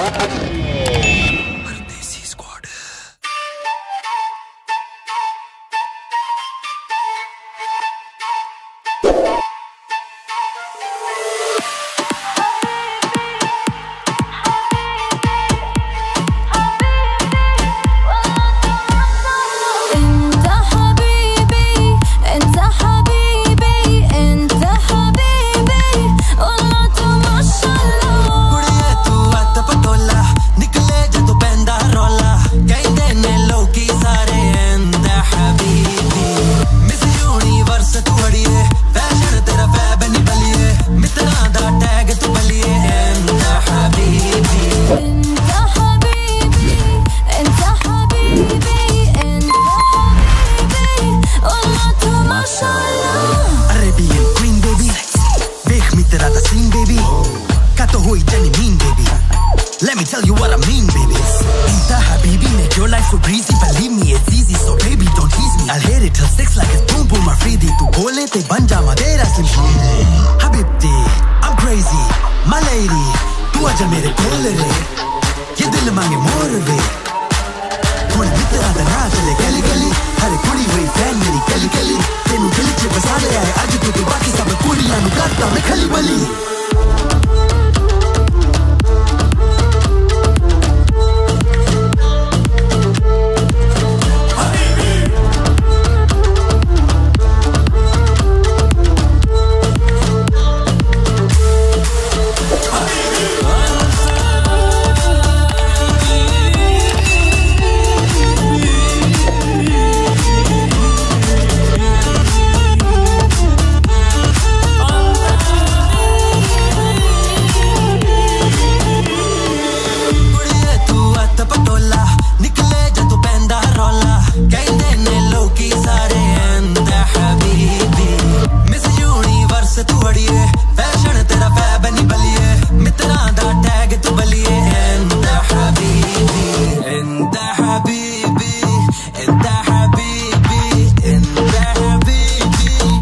All right. tell you what I mean, baby. Inta Habibi, make your life so breezy. Believe me, it's easy, so baby, don't tease me. I'll hit it till six like it's boom boom Afridi. Tu bole te banja ma tera simple. Habibti, I'm crazy, my lady. Tu aja mere kol re, ye dil mange more re. थोड़ी भीतर आधा ना चले kali गली हर कुड़ी हुई fan मेरी गली kali तेनू दिल च बसा ले आए अज tu तो बाकी सब कुड़ियाँ नु करता मैं खली बली ਯੂਨੀਵਰਸ ਤੂੰ ਅੜੀਏ ਫੈਸ਼ਨ ਤੇਰਾ ਫੈਬ ਨਹੀਂ ਬਲੀਏ ਮਿੱਤਰਾਂ ਦਾ ਟੈਗ ਤੂੰ ਬਲੀਏ ਐਂਦਾ ਹਬੀਬੀ ਐਂਦਾ ਹਬੀਬੀ ਐਂਦਾ ਹਬੀਬੀ ਐਂਦਾ ਹਬੀਬੀ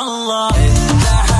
ਅੱਲਾ ਐਂਦਾ